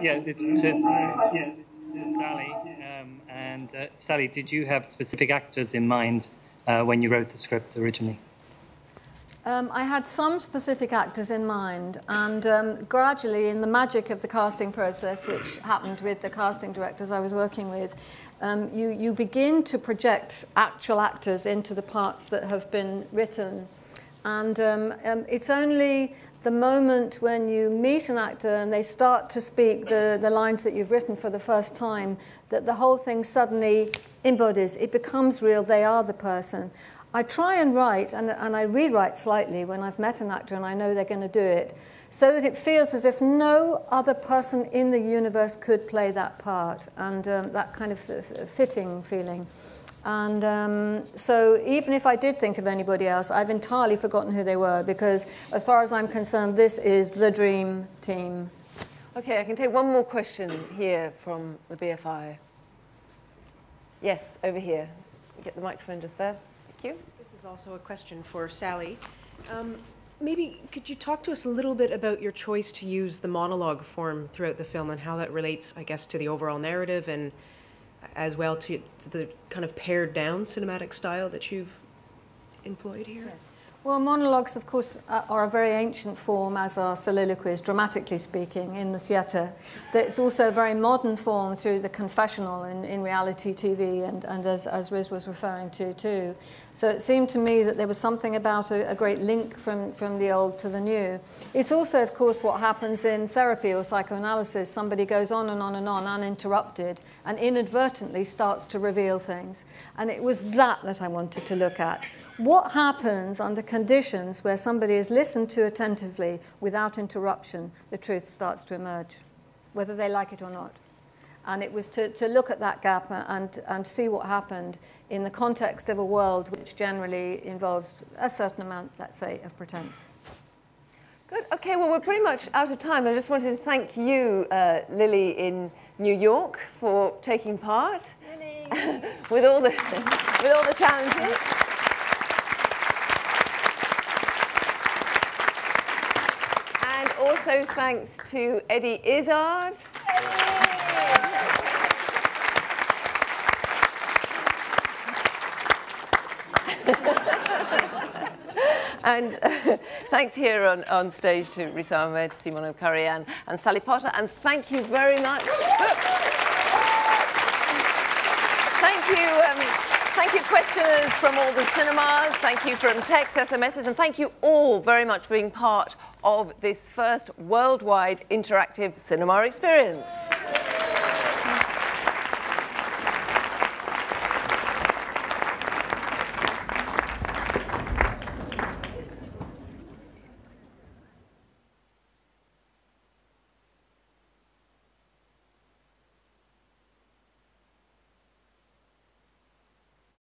Yeah, it's yeah, Sally. Um, and uh, Sally, did you have specific actors in mind uh, when you wrote the script originally? Um, I had some specific actors in mind, and um, gradually, in the magic of the casting process, which happened with the casting directors I was working with, um, you, you begin to project actual actors into the parts that have been written. And um, um, it's only the moment when you meet an actor and they start to speak the, the lines that you've written for the first time that the whole thing suddenly embodies. It becomes real. They are the person. I try and write, and, and I rewrite slightly when I've met an actor and I know they're going to do it, so that it feels as if no other person in the universe could play that part, and um, that kind of fitting feeling. And um, so even if I did think of anybody else, I've entirely forgotten who they were because as far as I'm concerned, this is the dream team. Okay, I can take one more question here from the BFI. Yes, over here. Get the microphone just there. Thank you. This is also a question for Sally. Um, maybe could you talk to us a little bit about your choice to use the monologue form throughout the film and how that relates, I guess, to the overall narrative and as well to, to the kind of pared down cinematic style that you've employed here? Well, monologues, of course, are a very ancient form, as are soliloquies, dramatically speaking, in the theatre. It's also a very modern form through the confessional in, in reality TV, and, and as, as Riz was referring to, too. So it seemed to me that there was something about a, a great link from, from the old to the new. It's also, of course, what happens in therapy or psychoanalysis. Somebody goes on and on and on, uninterrupted, and inadvertently starts to reveal things. And it was that that I wanted to look at what happens under conditions where somebody is listened to attentively without interruption, the truth starts to emerge, whether they like it or not. And it was to, to look at that gap and, and see what happened in the context of a world which generally involves a certain amount, let's say, of pretense. Good. Okay, well, we're pretty much out of time. I just wanted to thank you, uh, Lily, in New York, for taking part. Lily. with, all the, with all the challenges. Also thanks to Eddie Izzard. and uh, thanks here on, on stage to Riz Ahmed, Simon Abkarian and, and Sally Potter. And thank you very much. thank you. Um, Thank you, questioners from all the cinemas. Thank you from texts, SMSs, and thank you all very much for being part of this first worldwide interactive cinema experience.